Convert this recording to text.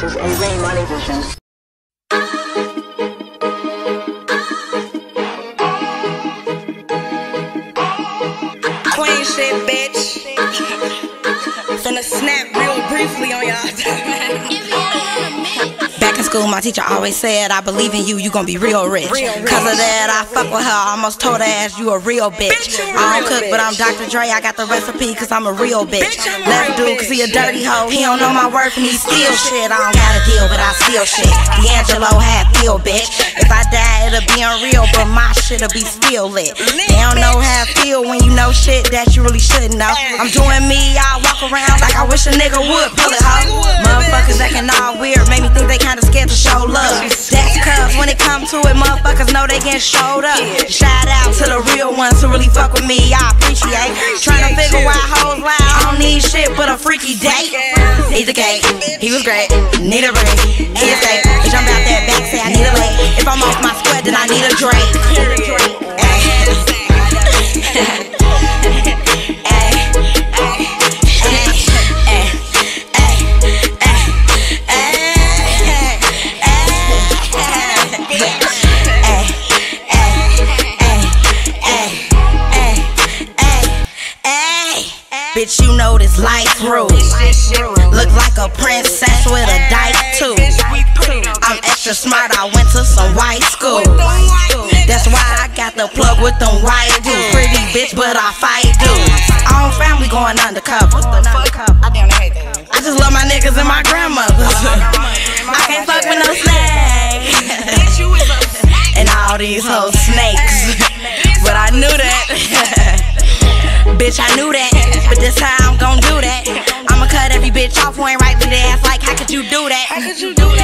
Production. Queen shit, bitch. Gonna snap real briefly on y'all. In school, my teacher always said, I believe in you, you gon' be real rich. Cause of that, I fuck with her, I almost told her ass you a real bitch. I don't cook, but I'm Dr. Dre, I got the recipe cause I'm a real bitch. Left dude cause he a dirty hoe, he don't know my worth and he steal shit. I don't got a deal, but I steal shit. D'Angelo had feel, bitch. If I die, it'll be unreal, but my shit'll be still lit. They don't know how I feel when you know shit that you really shouldn't know. I'm doing me, I walk around like I wish a nigga would pull it, hoe. Motherfuckers acting all weird, made me think they kinda scared to show love. That's cause when it come to it, motherfuckers know they get showed up. Shout out to the real ones who really fuck with me, I appreciate. Trying to figure why hoes lie, I don't need shit but a freaky date. He's a cake, he was great, need a ring, need a. Bitch, I'm that back, say I need a leg. If I'm off my square, then I need a drink. Bitch, you know this life rules. Look like a princess with a dyke too. I'm extra smart, I went to some white school. That's why I got the plug with them white dudes. Pretty bitch, but I fight dudes. Own family going undercover. I just love my niggas and my grandmothers. I can't fuck with no snake. and all these hoes snakes. Bitch, I knew that, but this time I'm gon' do that. I'ma cut every bitch off who ain't right with their ass. Like, how could you do that? How could you do that?